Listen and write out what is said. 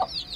you